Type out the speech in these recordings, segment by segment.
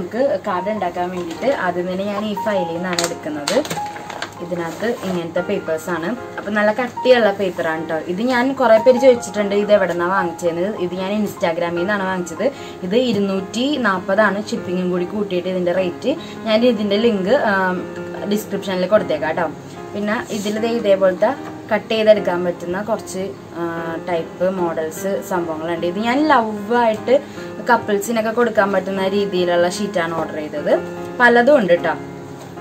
നമുക്ക് കാർഡ് ഉണ്ടാക്കാൻ വേണ്ടിയിട്ട് ആദ്യം തന്നെ ഞാൻ ഈ ഫയലിൽ നിന്നാണ് എടുക്കുന്നത്. ഇതിനകത്ത് ഇങ്ങനത്തെ പേപ്പേഴ്സാണ് അപ്പം നല്ല കട്ടിയുള്ള പേപ്പറാണ് കേട്ടോ ഇത് ഞാൻ കുറേ പേര് ചോദിച്ചിട്ടുണ്ട് ഇത് എവിടെ നിന്നാണ് വാങ്ങിച്ചത് ഇത് ഞാൻ ഇൻസ്റ്റാഗ്രാമിൽ നിന്നാണ് വാങ്ങിച്ചത്. ഇത് ഇരുന്നൂറ്റി നാൽപ്പതാണ് ഷിപ്പിങ്ങും കൂടി കൂട്ടിയിട്ട് ഇതിന്റെ റേറ്റ് ഞാൻ ഇതിന്റെ ലിങ്ക് ഡിസ്ക്രിപ്ഷനിൽ കൊടുത്തേക്കാം കേട്ടോ പിന്നെ ഇതിൽ ഇതേപോലത്തെ കട്ട് ചെയ്തെടുക്കാൻ പറ്റുന്ന കുറച്ച് ടൈപ്പ് മോഡൽസ് സംഭവങ്ങളുണ്ട്. ഇത് ഞാൻ ലവായിട്ട് കപ്പിൾസിനൊക്കെ കൊടുക്കാൻ പറ്റുന്ന രീതിയിലുള്ള ഷീറ്റാണ് ഓർഡർ ചെയ്തത്. പലതും ഉണ്ട് കേട്ടോ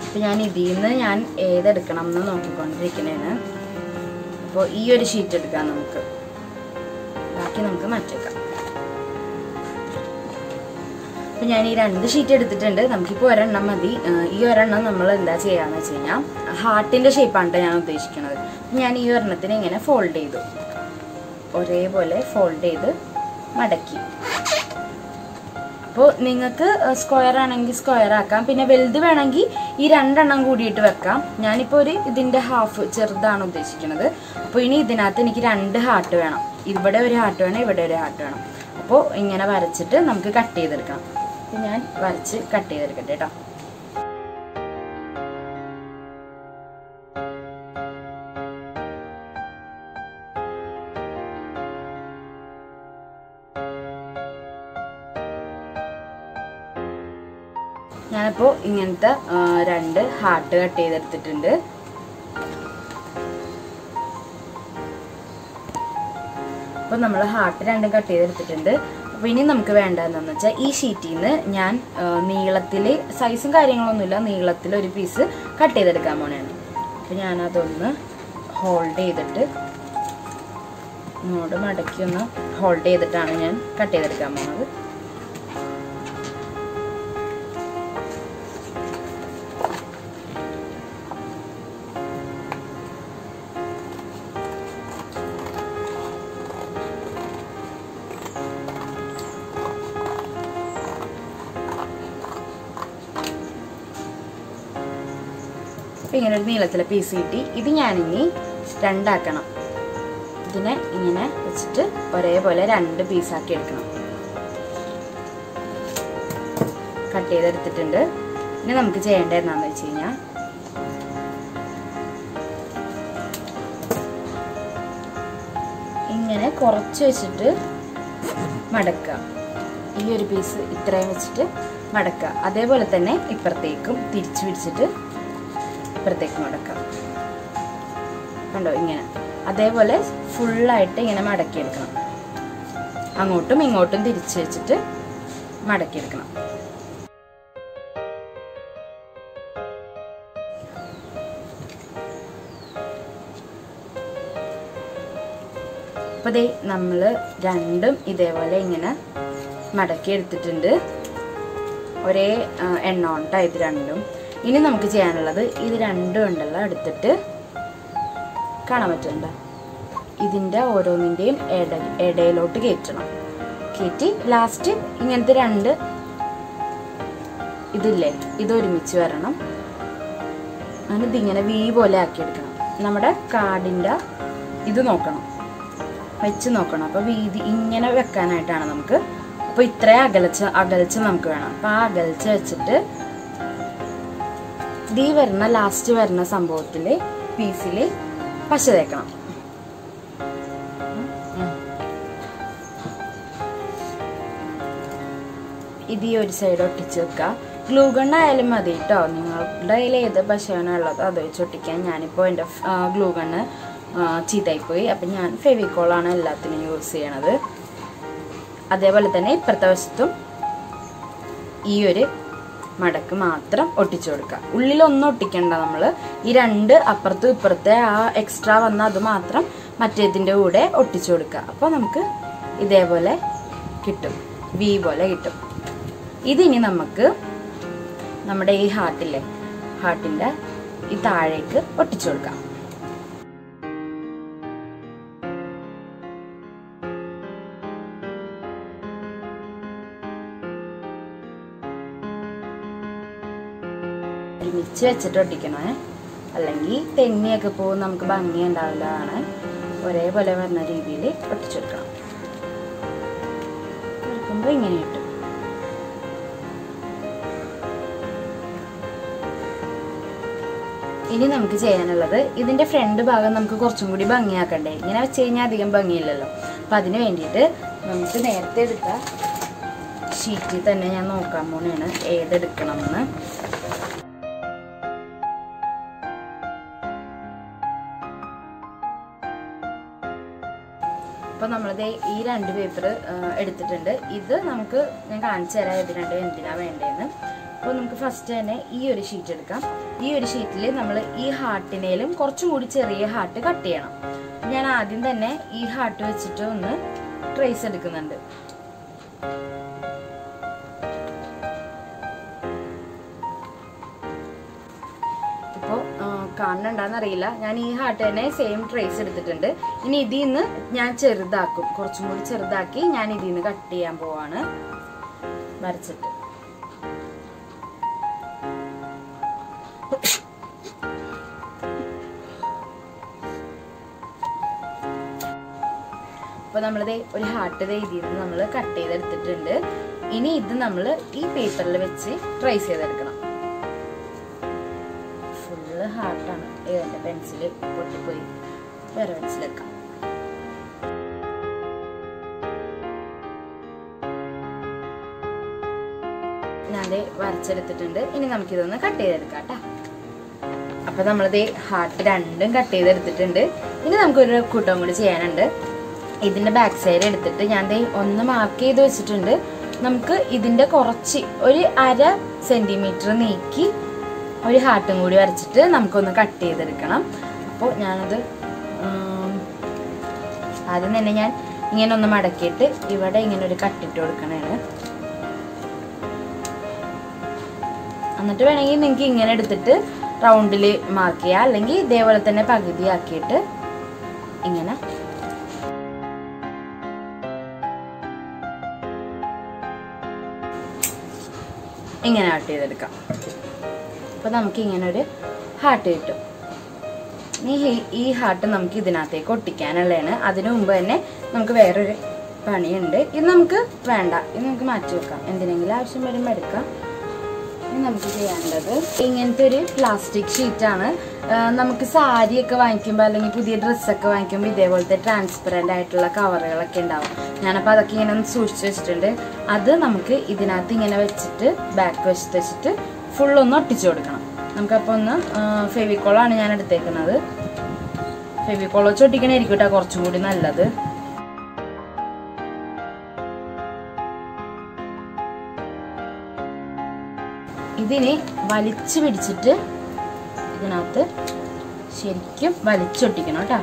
അപ്പം ഞാൻ ഇതിൽ നിന്ന് ഞാൻ ഏതെടുക്കണം എന്ന് നോക്കിക്കൊണ്ടിരിക്കണേന് അപ്പോൾ ഈ ഒരു ഷീറ്റ് എടുക്കാം നമുക്ക്. ബാക്കി നമുക്ക് മാറ്റേക്കാം. അപ്പം ഞാൻ ഈ രണ്ട് ഷീറ്റ് എടുത്തിട്ടുണ്ട്. നമുക്കിപ്പോൾ ഒരെണ്ണം മതി. ഈ ഒരെണ്ണം നമ്മൾ എന്താ ചെയ്യാന്ന് വെച്ച് കഴിഞ്ഞാൽ ഹാർട്ടിന്റെ ഷേപ്പാണ് ഞാൻ ഉദ്ദേശിക്കുന്നത് ഞാൻ ഈ ഒരെണ്ണത്തിന് ഇങ്ങനെ ഫോൾഡ് ചെയ്തു. ഒരേപോലെ ഫോൾഡ് ചെയ്ത് മടക്കി. അപ്പോൾ നിങ്ങൾക്ക് സ്ക്വയർ ആണെങ്കിൽ സ്ക്വയർ ആക്കാം. പിന്നെ വലുത് വേണമെങ്കിൽ ഈ രണ്ടെണ്ണം കൂടിയിട്ട് വെക്കാം. ഞാനിപ്പോൾ ഒരു ഇതിന്റെ ഹാഫ് ചെറുതാണ് ഉദ്ദേശിക്കുന്നത്. അപ്പോൾ ഇനി ഇതിനകത്ത് എനിക്ക് രണ്ട് ഹാർട്ട് വേണം. ഇവിടെ ഒരു ഹാർട്ട് വേണം ഇവിടെ ഒരു ഹാർട്ട് വേണം. അപ്പോൾ ഇങ്ങനെ വരച്ചിട്ട് നമുക്ക് കട്ട് ചെയ്തെടുക്കാം. ഞാൻ വരച്ച് കട്ട് ചെയ്തെടുക്കട്ടെ കേട്ടോ ഞാനിപ്പോൾ ഇങ്ങനത്തെ രണ്ട് ഹാർട്ട് കട്ട് ചെയ്തെടുത്തിട്ടുണ്ട്. അപ്പോൾ നമ്മൾ ഹാർട്ട് രണ്ടും കട്ട് ചെയ്തെടുത്തിട്ടുണ്ട്. അപ്പോൾ ഇനി നമുക്ക് വേണ്ടതെന്ന് വെച്ചാൽ ഈ ഷീറ്റിൽ നിന്ന് ഞാൻ നീളത്തിൽ സൈസും കാര്യങ്ങളൊന്നുമില്ല നീളത്തിൽ ഒരു പീസ് കട്ട് ചെയ്തെടുക്കാൻ പോണേണ്. അപ്പോൾ ഞാനതൊന്ന് ഹോൾഡ് ചെയ്തിട്ട് ഇങ്ങോട്ട് മടക്കി ഒന്ന് ഹോൾഡ് ചെയ്തിട്ടാണ് ഞാൻ കട്ട് ചെയ്തെടുക്കാൻ പോണത്. ഇങ്ങനെ ഒരു നീളത്തിലെ പീസ് കിട്ടി. ഇത് ഞാനിനി രണ്ടാക്കണം. ഇതിനെ ഇങ്ങനെ വെച്ചിട്ട് ഒരേപോലെ രണ്ട് പീസാക്കി എടുക്കണം. കട്ട് ചെയ്തെടുത്തിട്ടുണ്ട്. ഇനി നമുക്ക് ചെയ്യേണ്ടത് വെച്ച് കഴിഞ്ഞാൽ ഇങ്ങനെ കുറച്ച് വെച്ചിട്ട് മടക്കുക. ഈ ഒരു പീസ് ഇത്രയും വെച്ചിട്ട് മടക്കുക. അതേപോലെ തന്നെ ഇപ്പുറത്തേക്കും തിരിച്ചു പിടിച്ചിട്ട് ഇപ്പുറത്തേക്ക് മടക്കാം കണ്ടോ? ഇങ്ങനെ. അതേപോലെ ഫുള്ളായിട്ട് ഇങ്ങനെ മടക്കിയെടുക്കണം. അങ്ങോട്ടും ഇങ്ങോട്ടും തിരിച്ചു വെച്ചിട്ട് മടക്കിയെടുക്കണം. അപ്പോൾ ദേ നമ്മൾ രണ്ടും ഇതേപോലെ ഇങ്ങനെ മടക്കി എടുത്തിട്ടുണ്ട് ഒരേ എണ്ണ ഉണ്ടായത് രണ്ടും. ഇനി നമുക്ക് ചെയ്യാനുള്ളത് ഇത് രണ്ടും ഉണ്ടല്ലോ എടുത്തിട്ട് കാണാൻ പറ്റുന്നുണ്ട്? ഇതിന്റെ ഓരോന്നിന്റെയും ഇട ഇടയിലോട്ട് കയറ്റണം. കയറ്റി ലാസ്റ്റ് ഇങ്ങനത്തെ രണ്ട് ഇതില്ലേ ഇതൊരുമിച്ച് വരണം. അങ്ങനെ ഇതിങ്ങനെ വി പോലെ ആക്കിയെടുക്കണം. നമ്മുടെ കാർഡിന്റെ ഇത് നോക്കണം വെച്ച് നോക്കണം. അപ്പോൾ വീതി ഇങ്ങനെ വെക്കാനായിട്ടാണ് നമുക്ക്. അപ്പോൾ ഇത്രയും അകലച്ച് അകലച്ച് നമുക്ക് വേണം. അപ്പോൾ ആ അകലച്ച് വെച്ചിട്ട് ദീ വരുന്ന ലാസ്റ്റ് വരുന്ന സംഭവത്തിൽ പീസിൽ പശ തേക്കണം. ഇത് ഈ ഒരു സൈഡ് ഒട്ടിച്ച് വെക്കുക ഗ്ലൂ ഗണ്ണായാലും മതി കേട്ടോ നിങ്ങളുടെ കയ്യിൽ ഏത് പശയാണ് ഉള്ളത് അത് വെച്ച് ഒട്ടിക്കാൻ. ഞാനിപ്പോൾ എന്റെ ഗ്ലൂ ഗണ്ണ് ചീത്തയിപ്പോയി അപ്പം ഞാൻ ഫെവിക്കോളാണ് എല്ലാത്തിനും യൂസ് ചെയ്യണത്. അതേപോലെ തന്നെ ഇപ്പുറത്തെ വശത്തും ഈ ഒരു മടക്ക് മാത്രം ഒട്ടിച്ചു കൊടുക്കുക. ഉള്ളിലൊന്നും ഒട്ടിക്കണ്ട നമ്മൾ ഈ രണ്ട് അപ്പുറത്തും ഇപ്പുറത്തെ ആ എക്സ്ട്രാ വന്ന അത് മാത്രം മറ്റേതിന്റെ കൂടെ ഒട്ടിച്ചു കൊടുക്കുക. അപ്പോൾ നമുക്ക് ഇതേപോലെ കിട്ടും. വി പോലെ കിട്ടും. ഇതിനി നമുക്ക് നമ്മുടെ ഈ ഹാർട്ടില്ലേ ഹാർട്ടിന്റെ ഈ താഴേക്ക് ഒട്ടിച്ചു കൊടുക്കാം. ഒരുമിച്ച് വെച്ചിട്ട് ഒട്ടിക്കണേ അല്ലെങ്കിൽ തെങ്ങിയൊക്കെ പോകും നമുക്ക് ഭംഗി ഉണ്ടാവില്ലതാണ്. ഒരേപോലെ വരുന്ന രീതിയിൽ ഒട്ടിച്ചെടുക്കണം. ഒരുക്കുമ്പോൾ ഇങ്ങനെ കിട്ടും ഇനി നമുക്ക് ചെയ്യാനുള്ളത് ഇതിന്റെ ഫ്രണ്ട് ഭാഗം നമുക്ക് കുറച്ചും കൂടി ഭംഗിയാക്കണ്ടേ. ഇങ്ങനെ വെച്ച് കഴിഞ്ഞാൽ അധികം ഭംഗിയില്ലല്ലോ. അപ്പം അതിന് വേണ്ടിയിട്ട് നമുക്ക് നേരത്തെ എടുത്ത ഷീറ്റിൽ തന്നെ ഞാൻ നോക്കാൻ പോണെയാണ് ഏതെടുക്കണം എന്ന് നമ്മളിത് ഈ രണ്ട് പേപ്പർ എടുത്തിട്ടുണ്ട്. ഇത് നമുക്ക് ഞാൻ കാണിച്ചു തരാം ഇത് രണ്ടും എന്തിനാണ് വേണ്ടതെന്ന് അപ്പോൾ നമുക്ക് ഫസ്റ്റ് തന്നെ ഈ ഒരു ഷീറ്റ് എടുക്കാം. ഈ ഒരു ഷീറ്റിൽ നമ്മൾ ഈ ഹാർട്ടിനേലും കുറച്ചും കൂടി ചെറിയ ഹാർട്ട് കട്ട് ചെയ്യണം. ഞാൻ ആദ്യം തന്നെ ഈ ഹാർട്ട് വെച്ചിട്ട് ഒന്ന് ട്രേസ് എടുക്കുന്നുണ്ട്. കാണുന്നുണ്ടാന്ന് അറിയില്ല ഞാൻ ഈ ഹാർട്ട് തന്നെ സെയിം ട്രേസ് എടുത്തിട്ടുണ്ട്. ഇനി ഇതിൽ നിന്ന് ഞാൻ ചെറുതാക്കും. കുറച്ചും കൂടി ചെറുതാക്കി ഞാൻ ഇതിൽ നിന്ന് കട്ട് ചെയ്യാൻ പോവാണ്. വരച്ചിട്ട്. അപ്പോൾ നമ്മളിത് ഒരു ഹാർട്ട് രീതിയിൽ നമ്മൾ കട്ട് ചെയ്തെടുത്തിട്ടുണ്ട്. ഇനി ഇത് നമ്മൾ ഈ പേപ്പറിൽ വെച്ച് ട്രേസ് ചെയ്തെടുക്കണം. ഏതെന്റെ പെൻസിൽ പൊട്ടിപ്പോയി. വേറെ പെൻസിലെടുക്കാം വരച്ചെടുത്തിട്ടുണ്ട്. ഇനി നമുക്കിതൊന്ന് കട്ട് ചെയ്തെടുക്കാം കേട്ടോ അപ്പൊ നമ്മളിത് ഹാർട്ട് രണ്ടും കട്ട് ചെയ്തെടുത്തിട്ടുണ്ട്. ഇനി നമുക്കൊരു കൂട്ടം കൂടി ചെയ്യാനുണ്ട്. ഇതിന്റെ ബാക്ക് സൈഡ് എടുത്തിട്ട് ഞാൻ ഒന്ന് മാർക്ക് ചെയ്ത് വെച്ചിട്ടുണ്ട്. നമുക്ക് ഇതിന്റെ കുറച്ച് ഒരു അര സെന്റിമീറ്റർ നീക്കി ഒരു ഹാർട്ടും കൂടി വരച്ചിട്ട് നമുക്കൊന്ന് കട്ട് ചെയ്തെടുക്കണം. അപ്പോൾ ഞാനത് ആദ്യം തന്നെ ഞാൻ ഇങ്ങനെ ഒന്ന് മടക്കിയിട്ട് ഇവിടെ ഇങ്ങനെ ഒരു കട്ടിട്ട് കൊടുക്കണേണ്. എന്നിട്ട് വേണമെങ്കിൽ നിങ്ങൾക്ക് ഇങ്ങനെ എടുത്തിട്ട് റൗണ്ടിൽ മാർക്ക് ചെയ്യുക അല്ലെങ്കിൽ ഇതേപോലെ തന്നെ പകുതി ആക്കിയിട്ട് ഇങ്ങനെ. ഇങ്ങനെ ആട്ട് ചെയ്തെടുക്കാം. അപ്പൊ നമുക്ക് ഇങ്ങനെ ഒരു ഹാർട്ട് കിട്ടും. ഈ ഈ ഹാർട്ട് നമുക്ക് ഇതിനകത്തേക്ക് ഒട്ടിക്കാനുള്ളതാണ്. അതിനു മുമ്പ് തന്നെ നമുക്ക് വേറൊരു പണിയുണ്ട്. ഇത് നമുക്ക് വേണ്ട. ഇത് നമുക്ക് മാറ്റി വെക്കാം. എന്തിനെങ്കിലും ആവശ്യം വരുമ്പോൾ എടുക്കാം. ഇനി നമുക്ക് ചെയ്യേണ്ടത് ഇങ്ങനത്തെ ഒരു പ്ലാസ്റ്റിക് ഷീറ്റാണ് നമുക്ക് സാരിയൊക്കെ വാങ്ങിക്കുമ്പോൾ അല്ലെങ്കിൽ പുതിയ ഡ്രസ്സൊക്കെ വാങ്ങിക്കുമ്പോൾ ഇതേപോലത്തെ ട്രാൻസ്പെറന്റ് ആയിട്ടുള്ള കവറുകളൊക്കെ ഉണ്ടാവും. ഞാനപ്പോൾ അതൊക്കെ ഇങ്ങനെ ഒന്ന് സൂക്ഷിച്ച് വെച്ചിട്ടുണ്ട്. അത് നമുക്ക് ഇതിനകത്ത് ഇങ്ങനെ വെച്ചിട്ട് ബാക്ക് വശത്ത് വെച്ചിട്ട് ഫുൾ ഒന്ന് ഒട്ടിച്ചു കൊടുക്കണം. നമുക്കപ്പോൾ ഒന്ന് ഫെവിക്കോളാണ് ഞാൻ എടുത്തേക്കുന്നത്. ഫെവിക്കോൾ വെച്ച് ഒട്ടിക്കണായിരിക്കും കേട്ടോ കുറച്ചും കൂടി നല്ലത്. ഇതിനെ വലിച്ചു പിടിച്ചിട്ട് ഇതിനകത്ത് ശരിക്കും വലിച്ചൊട്ടിക്കണം കേട്ടോ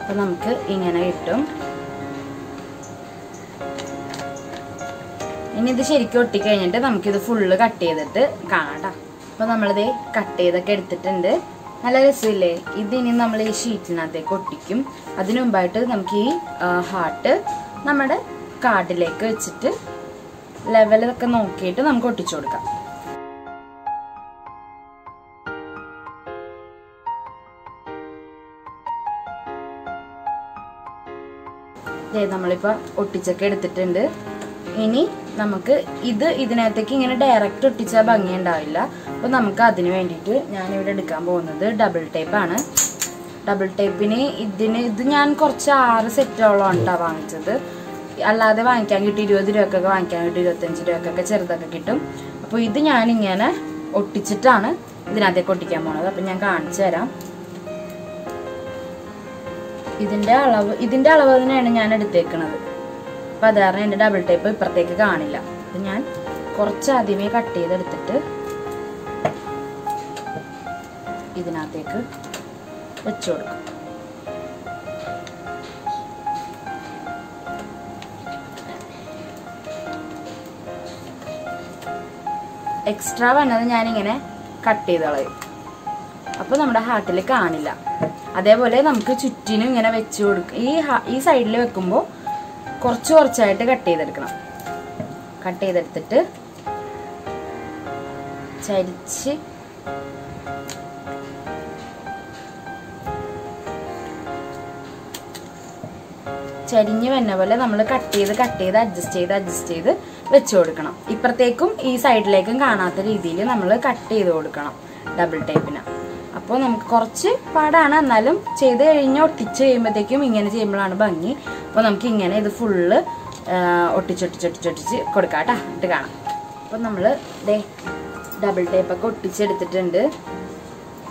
അപ്പൊ നമുക്ക് ഇങ്ങനെ കിട്ടും. ഇനി ഇത് ശരിക്കും ഒട്ടിക്കഴിഞ്ഞിട്ട് നമുക്കിത് ഫുള്ള് കട്ട് ചെയ്തിട്ട് കാണാം അപ്പോൾ അപ്പൊ നമ്മളിത് കട്ട് ചെയ്തൊക്കെ എടുത്തിട്ടുണ്ട്. നല്ല രസമില്ലേ? ഇതിനി നമ്മൾ ഈ ഷീറ്റിനകത്തേക്ക് ഒട്ടിക്കും. അതിനു മുമ്പായിട്ട് നമുക്ക് ഈ ഹാർട്ട് നമ്മുടെ കാർഡിലേക്ക് വെച്ചിട്ട് ലെവലൊക്കെ നോക്കിയിട്ട് നമുക്ക് ഒട്ടിച്ചു കൊടുക്കാം. ദേ നമ്മളിപ്പോ ഒട്ടിച്ചൊക്കെ എടുത്തിട്ടുണ്ട്. ഇനി നമുക്ക് ഇത് ഇതിനകത്തേക്ക് ഇങ്ങനെ ഡയറക്റ്റ് ഒട്ടിച്ചാൽ ഭംഗി അപ്പോൾ അപ്പൊ നമുക്ക് അതിന് വേണ്ടിയിട്ട് ഞാനിവിടെ എടുക്കാൻ പോകുന്നത് ഡബിൾ ടേപ്പ് ആണ്. ഡബിൾ ടേപ്പിന് ഇതിന് ഇത് ഞാൻ കുറച്ച് ആറ് സെറ്റോളം കേട്ടോ വാങ്ങിച്ചത്. അല്ലാതെ വാങ്ങിക്കാൻ കിട്ടി ഇരുപത് രൂപക്കൊക്കെ വാങ്ങിക്കാൻ കിട്ടി ഇരുപത്തഞ്ച് രൂപക്കൊക്കെ ചെറുതൊക്കെ കിട്ടും. അപ്പോൾ ഇത് ഞാനിങ്ങനെ ഒട്ടിച്ചിട്ടാണ് ഇതിനകത്തേക്ക് ഒട്ടിക്കാൻ പോണത്. അപ്പം ഞാൻ കാണിച്ചു തരാം. ഇതിന്റെ അളവ് ഇതിന്റെ അളവ് തന്നെയാണ് ഞാൻ എടുത്തേക്കണത്. അപ്പൊ അത് കാരണം എന്റെ ഡബിൾ ടേപ്പ് ഇപ്പുറത്തേക്ക് കാണില്ല. അത് ഞാൻ കുറച്ച് ആദ്യമേ കട്ട് ചെയ്തെടുത്തിട്ട് ഇതിനകത്തേക്ക് വെച്ചു കൊടുക്കും. എക്സ്ട്രാ വന്നത് ഞാനിങ്ങനെ കട്ട് ചെയ്ത് കളയും. അപ്പോൾ നമ്മുടെ ഹാർട്ടിൽ കാണില്ല. അതേപോലെ നമുക്ക് ചുറ്റിനും ഇങ്ങനെ വെച്ച് കൊടുക്കും. ഈ ഈ സൈഡിൽ വെക്കുമ്പോൾ കുറച്ച് കുറച്ചായിട്ട് കട്ട് ചെയ്തെടുക്കണം. കട്ട് ചെയ്തെടുത്തിട്ട് ചരിച്ച് ചരിഞ്ഞ് വന്ന പോലെ നമ്മൾ കട്ട് ചെയ്ത് കട്ട് ചെയ്ത് അഡ്ജസ്റ്റ് ചെയ്ത് അഡ്ജസ്റ്റ് ചെയ്ത് വെച്ച് കൊടുക്കണം. ഇപ്പുറത്തേക്കും ഈ സൈഡിലേക്കും കാണാത്ത രീതിയിൽ നമ്മൾ കട്ട് ചെയ്ത് കൊടുക്കണം. ഡബിൾ ടേപ്പിന് അപ്പോൾ നമുക്ക് കുറച്ച് പാടാണ്. എന്നാലും ചെയ്ത് കഴിഞ്ഞ് ഒട്ടിച്ച് കഴിയുമ്പോഴത്തേക്കും ഇങ്ങനെ ചെയ്യുമ്പോഴാണ് ഭംഗി. അപ്പോൾ നമുക്ക് ഇങ്ങനെ ഇത് ഫുള്ള് ഒട്ടിച്ചൊട്ടിച്ചൊട്ടിച്ചൊട്ടിച്ച് കൊടുക്കാം കേട്ടോ. എന്നിട്ട് കാണാം. അപ്പോൾ നമ്മൾ ദേ ഡബിൾ ടേപ്പൊക്കെ ഒട്ടിച്ചെടുത്തിട്ടുണ്ട്.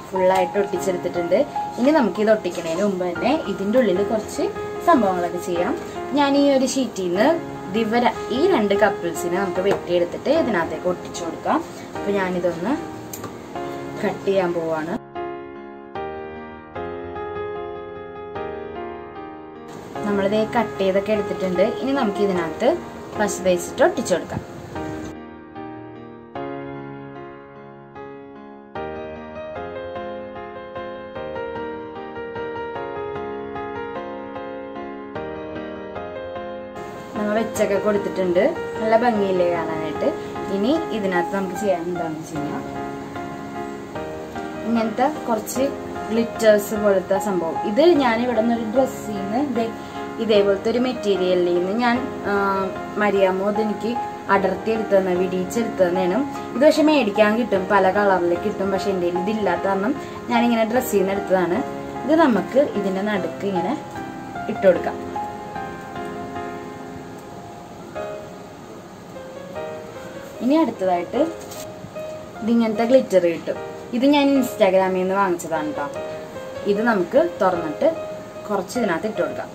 ഫുള്ളായിട്ട് ഒട്ടിച്ചെടുത്തിട്ടുണ്ട്. ഇനി നമുക്ക് ഇത് ഒട്ടിക്കണതിന് മുമ്പ് തന്നെ ഇതിന്റെ ഉള്ളിൽ കുറച്ച് സംഭവങ്ങളൊക്കെ ചെയ്യാം. ഞാൻ ഈ ഒരു ഷീറ്റിൽ നിന്ന് ദിവര ഈ രണ്ട് കപ്പിൾസിനെ നമുക്ക് വെട്ടിയെടുത്തിട്ട് ഇതിനകത്തേക്ക് ഒട്ടിച്ചു കൊടുക്കാം. അപ്പോൾ ഞാനിതൊന്ന് കട്ട് ചെയ്യാൻ പോവാണ്. നമ്മളിത് കട്ട് ചെയ്തൊക്കെ എടുത്തിട്ടുണ്ട്. ഇനി നമുക്ക് ഇതിനകത്ത് പശു തേച്ചിട്ട് ഒട്ടിച്ചു കൊടുക്കാം. നമ്മൾ വെച്ചൊക്കെ കൊടുത്തിട്ടുണ്ട്. നല്ല ഭംഗിയില്ലേ കാണാനായിട്ട്. ഇനി ഇതിനകത്ത് നമുക്ക് ചെയ്യാൻ എന്താണെന്ന് വെച്ച് കഴിഞ്ഞാൽ ഇങ്ങനത്തെ കുറച്ച് ഗ്ലിറ്റേഴ്സ് പോലത്തെ സംഭവം. ഇത് ഞാൻ ഇവിടെ നിന്ന് ഒരു ഡ്രസ്സിൽ നിന്ന് ഇതേപോലത്തെ ഒരു മെറ്റീരിയലിൽ നിന്ന് ഞാൻ മരിയാമോ അതെനിക്ക് അടർത്തി എടുത്തതെന്ന് വിടിയിച്ചെടുത്തതെന്നാണ്. ഇത് പക്ഷെ മേടിക്കാൻ കിട്ടും പല കളറിൽ കിട്ടും പക്ഷെ എന്റെ കയ്യിൽ ഇതില്ലാത്ത കാരണം ഞാനിങ്ങനെ ഡ്രസ്സിൽ നിന്ന് എടുത്തതാണ്. ഇത് നമുക്ക് ഇതിന്റെ നടുക്ക് ഇങ്ങനെ ഇട്ട് കൊടുക്കാം. ഇനി അടുത്തതായിട്ട് ഇതിങ്ങനത്തെ ഗ്ലിറ്റർ കിട്ടും. ഇത് ഞാൻ ഇൻസ്റ്റാഗ്രാമിൽ നിന്ന് വാങ്ങിച്ചതാണ് കേട്ടോ ഇത് നമുക്ക് തുറന്നിട്ട് കുറച്ച് ഇതിനകത്ത് ഇട്ട് കൊടുക്കാം.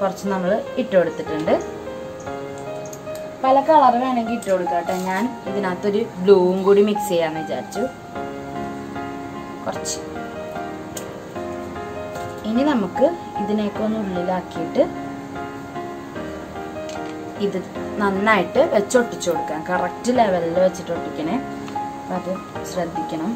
കുറച്ച് നമ്മൾ ഇട്ട് കൊടുത്തിട്ടുണ്ട്. പല കളർ വേണമെങ്കിൽ ഇട്ട് കൊടുക്കാം കേട്ടോ. ഞാൻ ഇതിനകത്തൊരു ബ്ലൂവും കൂടി മിക്സ് ചെയ്യാന്ന് വിചാരിച്ചു. കുറച്ച്. ഇനി നമുക്ക് ഇതിനെയൊക്കെ ഒന്ന് ഉള്ളിലാക്കിയിട്ട് ഇത് നന്നായിട്ട് വെച്ചൊട്ടിച്ചു കൊടുക്കാം. കറക്റ്റ് ലെവലിൽ വെച്ചിട്ട് ഒട്ടിക്കണേ. അത് ശ്രദ്ധിക്കണം.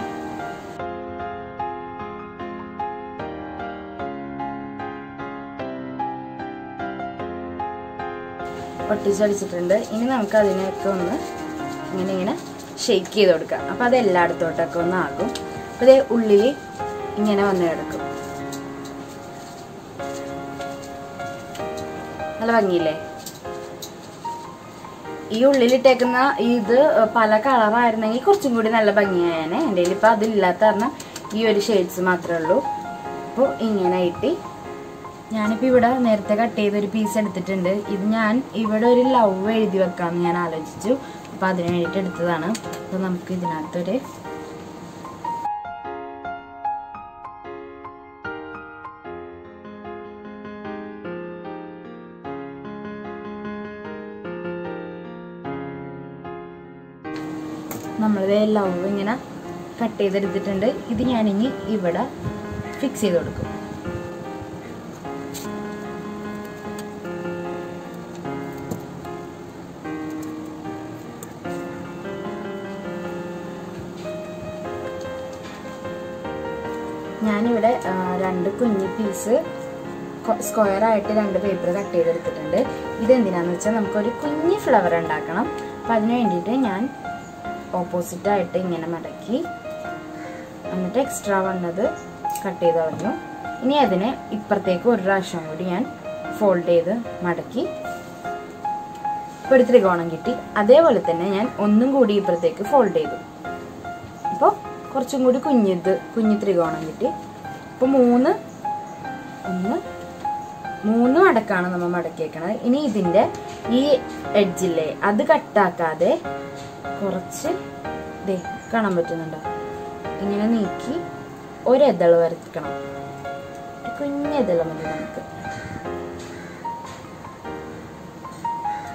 ഒട്ടിച്ചടിച്ചിട്ടുണ്ട് ഇനി നമുക്ക് അതിനെയൊക്കെ ഒന്ന് ഇങ്ങനെ ഇങ്ങനെ ഷെയ്ക്ക് ചെയ്ത് കൊടുക്കാം. അപ്പം അത് എല്ലായിടത്തോട്ടൊക്കെ ഒന്ന് ആകും അപ്പം ഇതേ ഉള്ളിൽ ഇങ്ങനെ വന്ന് കിടക്കും. നല്ല ഭംഗിയില്ലേ? ഈ ഉള്ളിലിട്ടേക്കുന്ന ഇത് പല കളറായിരുന്നെങ്കിൽ കുറച്ചും കൂടി നല്ല ഭംഗിയായേനെ. എന്റെ കയ്യിൽ ഇപ്പം അതില്ലാത്ത കാരണം ഈ ഒരു ഷെയ്ഡ്സ് മാത്രമേ ഉള്ളൂ. അപ്പോൾ ഇങ്ങനെ ഇട്ടി ഞാനിപ്പോൾ ഇവിടെ നേരത്തെ കട്ട് ചെയ്തൊരു പീസ് എടുത്തിട്ടുണ്ട്. ഇത് ഞാൻ ഇവിടെ ഒരു ലവ് എഴുതി വെക്കാമെന്ന് ഞാൻ ആലോചിച്ചു. അപ്പോൾ അതിന് വേണ്ടിയിട്ട് എടുത്തതാണ്. അപ്പോൾ നമുക്ക് ഇതിനകത്തൊരു നമ്മളിത് ലവ് ഇങ്ങനെ കട്ട് ചെയ്തെടുത്തിട്ടുണ്ട്. ഇത് ഞാനിനി ഇവിടെ ഫിക്സ് ചെയ്ത് കൊടുക്കും. കുഞ്ഞു പീസ് സ്ക്വയർ ആയിട്ട് രണ്ട് പേപ്പർ കട്ട് ചെയ്തെടുത്തിട്ടുണ്ട്. ഇതെന്തിനാന്ന് വെച്ചാൽ നമുക്കൊരു കുഞ്ഞ് ഫ്ലവർ ഉണ്ടാക്കണം. അപ്പം അതിന് വേണ്ടിയിട്ട് ഞാൻ ഓപ്പോസിറ്റായിട്ട് ഇങ്ങനെ മടക്കി എന്നിട്ട് എക്സ്ട്രാ വന്നത് കട്ട് ചെയ്ത് കളഞ്ഞു. ഇനി അതിനെ ഇപ്പുറത്തേക്ക് ഒരു പ്രാവശ്യം കൂടി ഞാൻ ഫോൾഡ് ചെയ്ത് മടക്കി ഇപ്പോൾ ഒരു ത്രികോണം കിട്ടി. അതേപോലെ തന്നെ ഞാൻ ഒന്നും കൂടി ഇപ്പുറത്തേക്ക് ഫോൾഡ് ചെയ്തു. അപ്പോൾ കുറച്ചും കൂടി കുഞ്ഞിത് കുഞ്ഞു ത്രികോണം കിട്ടി. അപ്പോൾ മൂന്ന് ഒന്ന് മൂന്ന് മടക്കാണ് നമ്മൾ മടക്കിയേക്കണത്. ഇനി ഇതിന്റെ ഈ എഡ്ജില്ലേ അത് കട്ടാക്കാതെ കുറച്ച് ദേ കാണാൻ പറ്റുന്നുണ്ടോ? ഇങ്ങനെ നീക്കി ഒരെതൾ വരക്കണം. കുഞ്ഞെതൾ മതി നമുക്ക്.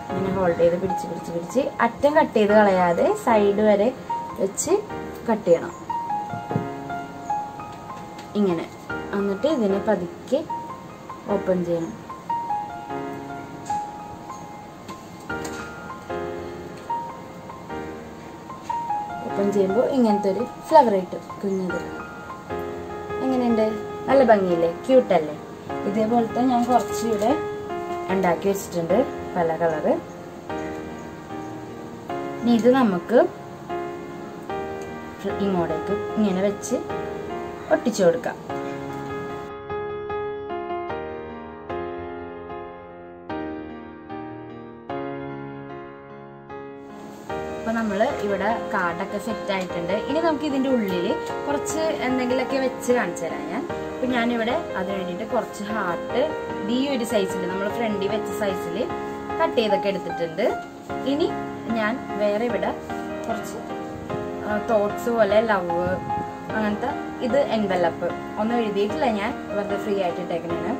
ഇങ്ങനെ ഹോൾഡ് ചെയ്ത് പിടിച്ച് പിടിച്ച് പിടിച്ച് അറ്റം കട്ട് ചെയ്ത് കളയാതെ സൈഡ് വരെ വെച്ച് കട്ട് ചെയ്യണം. ഇങ്ങനെ. എന്നിട്ട് ഇതിനെ പതുക്കെ ഓപ്പൺ ചെയ്യണം. ഓപ്പൺ ചെയ്യുമ്പോൾ ഇങ്ങനത്തെ ഒരു ഫ്ലവർ കിട്ടും കുഞ്ഞത്. എങ്ങനെയുണ്ട്? നല്ല ഭംഗിയില്ലേ? ക്യൂട്ടല്ലേ ഇതേപോലത്തെ ഞാൻ കുറച്ച് ഇവിടെ ഉണ്ടാക്കി വെച്ചിട്ടുണ്ട് പല കളറ് ഇത് നമുക്ക് ഇങ്ങോട്ടേക്ക് ഇങ്ങനെ വെച്ച് ഒട്ടിച്ചു കൊടുക്കാം. അപ്പൊ നമ്മൾ ഇവിടെ കാർഡൊക്കെ സെറ്റ് ആയിട്ടുണ്ട്. ഇനി നമുക്ക് ഇതിന്റെ ഉള്ളിൽ കുറച്ച് എന്തെങ്കിലുമൊക്കെ വെച്ച് കാണിച്ചു തരാം ഞാൻ. അപ്പൊ ഞാനിവിടെ അത് കഴിഞ്ഞിട്ട് കുറച്ച് ഹാർട്ട് ഈ ഒരു സൈസിൽ നമ്മൾ ഫ്രണ്ടിൽ വെച്ച സൈസിൽ കട്ട് ചെയ്തൊക്കെ എടുത്തിട്ടുണ്ട്. ഇനി ഞാൻ വേറെ ഇവിടെ കുറച്ച് തോട്ട്സ് പോലെ ലവ് അങ്ങനത്തെ ഇത് എൻവെലപ്പ് ഒന്നും എഴുതിയിട്ടില്ല ഞാൻ. വെറുതെ ഫ്രീ ആയിട്ട് ഇട്ടേക്കണേന്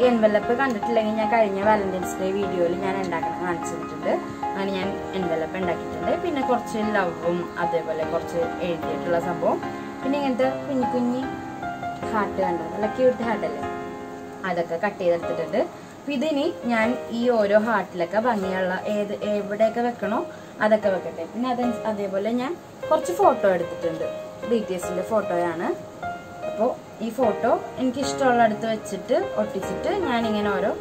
ഈ എൻവെലപ്പ് കണ്ടിട്ടില്ലെങ്കിൽ ഞാൻ കഴിഞ്ഞ വാലന്റൈൻസ് ഡേ വീഡിയോയിൽ ഞാൻ ഉണ്ടാക്കണം കാണിച്ചിട്ടുണ്ട്. അങ്ങനെ ഞാൻ എൻവെലപ്പ് ഉണ്ടാക്കിയിട്ടുണ്ട്. പിന്നെ കുറച്ച് ലവും അതേപോലെ കുറച്ച് എഴുതിയിട്ടുള്ള സംഭവം. പിന്നെ ഇങ്ങനത്തെ കുഞ്ഞു കുഞ്ഞി ഹാർട്ട് കണ്ടോ? നല്ല ക്യൂട്ട് ഹാർട്ടല്ലേ അതൊക്കെ കട്ട് ചെയ്തെടുത്തിട്ടുണ്ട്. അപ്പൊ ഇതിനി ഞാൻ ഈ ഓരോ ഹാർട്ടിലൊക്കെ ഭംഗിയുള്ള ഏത് എവിടെയൊക്കെ വെക്കണോ അതൊക്കെ വെക്കട്ടെ. പിന്നെ അത് അതേപോലെ ഞാൻ കുറച്ച് ഫോട്ടോ എടുത്തിട്ടുണ്ട്. ബി ടി ഫോട്ടോയാണ്. അപ്പോൾ ഈ ഫോട്ടോ എനിക്ക് ഇഷ്ടമുള്ളടത്ത് വെച്ചിട്ട് ഒട്ടിച്ചിട്ട് ഞാൻ ഇങ്ങനെ ഓരോ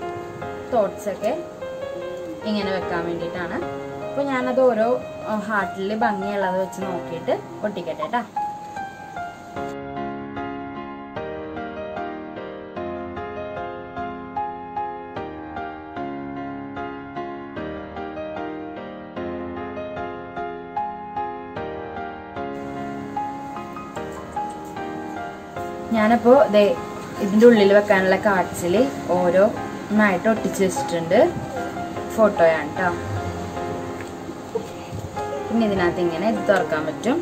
തോട്ട്സ് ഒക്കെ ഇങ്ങനെ വെക്കാൻ വേണ്ടിയിട്ടാണ്. അപ്പോൾ ഞാനത് ഓരോ ഹാർട്ടിൽ ഭംഗിയുള്ളത് വെച്ച് നോക്കിയിട്ട് ഒട്ടിക്കട്ടെ കേട്ടാ ഞാനപ്പോ ദേ ഇതിന്റെ ഉള്ളിൽ വെക്കാനുള്ള കാർഡ്സിൽ ഓരോന്നായിട്ട് ഒട്ടിച്ച് വെച്ചിട്ടുണ്ട്. ഫോട്ടോയാണ് കേട്ടോ പിന്നെ ഇതിനകത്ത് ഇങ്ങനെ ഇത് തുറക്കാൻ പറ്റും.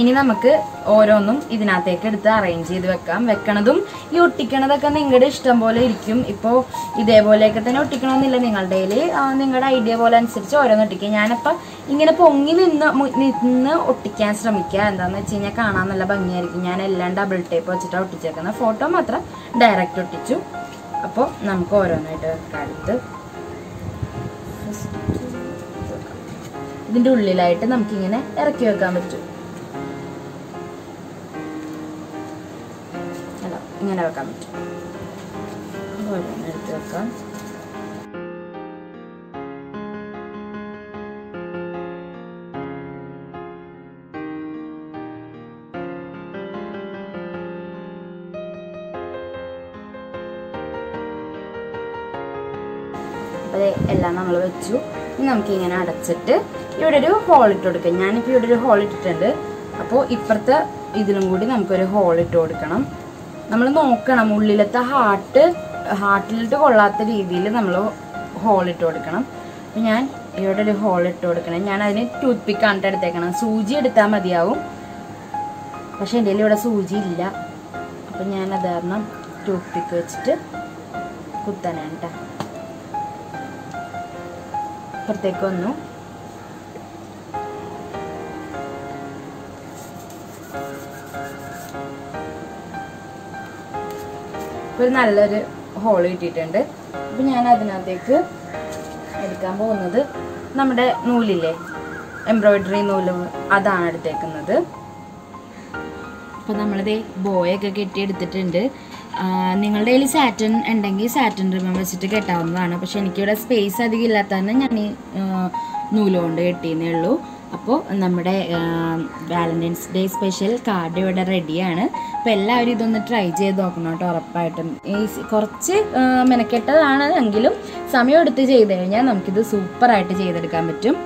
ഇനി നമുക്ക് ഓരോന്നും ഇതിനകത്തേക്ക് എടുത്ത് അറേഞ്ച് ചെയ്ത് വെക്കാം. വെക്കണതും ഈ ഒട്ടിക്കണതൊക്കെ നിങ്ങളുടെ ഇഷ്ടം പോലെ ഇരിക്കും. ഇപ്പോൾ ഇതേപോലെയൊക്കെ തന്നെ ഒട്ടിക്കണമെന്നില്ല. നിങ്ങളുടെ കയ്യിൽ നിങ്ങളുടെ ഐഡിയ പോലെ അനുസരിച്ച് ഓരോന്ന് ഒട്ടിക്കുക. ഞാനപ്പോൾ ഇങ്ങനെ പൊങ്ങി നിന്ന് നിന്ന് ഒട്ടിക്കാൻ ശ്രമിക്കുക. എന്താണെന്ന് വെച്ച് കഴിഞ്ഞാൽ കാണാൻ നല്ല ഭംഗിയായിരിക്കും. ഞാൻ എല്ലാം ഡബിൾ ടേപ്പ് വെച്ചിട്ടാണ് ഒട്ടിച്ചേക്കുന്നത് ഫോട്ടോ മാത്രം ഡയറക്റ്റ് ഒട്ടിച്ചു. അപ്പോൾ നമുക്ക് ഓരോന്നായിട്ട് വെക്കാം. ഇതിന്റെ ഉള്ളിലായിട്ട് നമുക്കിങ്ങനെ ഇറക്കി വെക്കാൻ പറ്റും. ഇങ്ങനെ വെക്കാൻ പറ്റും. ഓരോന്ന് എടുത്ത് വെക്കാം. എല്ലാം നമ്മൾ വെച്ചു. നമുക്ക് ഇങ്ങനെ അടച്ചിട്ട് ഇവിടെ ഒരു ഹോൾ ഇട്ട് കൊടുക്കാം. ഞാനിപ്പോൾ ഇവിടെ ഒരു ഹോൾ ഇട്ടിട്ടുണ്ട്. അപ്പോൾ ഇപ്പുറത്തെ ഇതിലും കൂടി നമുക്കൊരു ഹോൾ ഇട്ട് കൊടുക്കണം. നമ്മൾ നോക്കണം. ഉള്ളിലത്തെ ഹാർട്ട് ഹാർട്ടിലിട്ട് കൊള്ളാത്ത രീതിയിൽ നമ്മൾ ഹോളിട്ട് കൊടുക്കണം. അപ്പം ഞാൻ ഇവിടെ ഒരു ഹോൾ ഇട്ട് കൊടുക്കണം. ഞാൻ അതിന് ടൂത്ത് പിക്ക് ആണ് എടുത്തേക്കണം സൂചി എടുത്താൽ മതിയാവും. പക്ഷെ എന്റെ ഇവിടെ സൂചി ഇല്ല. അപ്പം ഞാൻ അത് കാരണം ടൂത്ത് പിക്ക് വെച്ചിട്ട് കുത്തനാണ് കേട്ടോ അപ്പുറത്തേക്ക് വന്നു. ഒരു നല്ലൊരു ഹോൾ കിട്ടിയിട്ടുണ്ട് അപ്പം ഞാൻ അതിനകത്തേക്ക് എടുക്കാൻ പോകുന്നത് നമ്മുടെ നൂലില്ലേ? എംബ്രോയിഡറി നൂൽ അതാണ് എടുത്തേക്കുന്നത്. അപ്പോൾ നമ്മളിത് ബോയൊക്കെ കെട്ടി എടുത്തിട്ടുണ്ട് ആ, നിങ്ങളുടെ കയ്യിൽ സാറ്റൻ ഉണ്ടെങ്കിൽ സാറ്റൻ റിബൺ വെച്ചിട്ട് കെട്ടാവുന്നതാണ്. പക്ഷെ എനിക്കിവിടെ സ്പേസ് അധികം ഇല്ലാത്ത തന്നെ ഞാൻ ഈ നൂലുകൊണ്ട് നൂൽ കൊണ്ട് കെട്ടിയെന്നേ ഉള്ളൂ. അപ്പോൾ നമ്മുടെ വാലന്റൈൻസ് ഡേ സ്പെഷ്യൽ കാർഡ് ഇവിടെ റെഡിയാണ് അപ്പോൾ എല്ലാവരും ഇതൊന്ന് ട്രൈ ചെയ്ത് നോക്കണം കേട്ടോ ഉറപ്പായിട്ടും. ഈ കുറച്ച് മെനക്കെട്ടതാണ് എങ്കിലും സമയം ചെയ്ത് കഴിഞ്ഞാൽ നമുക്കിത് സൂപ്പറായിട്ട് ചെയ്തെടുക്കാൻ പറ്റും.